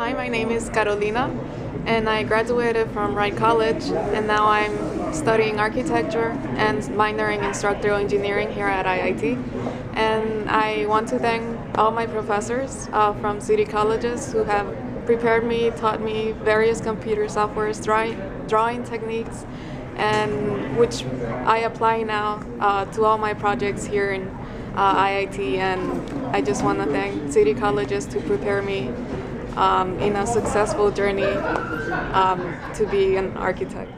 Hi, my name is Carolina, and I graduated from Wright College, and now I'm studying architecture and minoring in structural engineering here at IIT. And I want to thank all my professors uh, from city colleges who have prepared me, taught me various computer software drawing, drawing techniques, and which I apply now uh, to all my projects here in uh, IIT. And I just want to thank city colleges to prepare me um, in a successful journey um, to be an architect.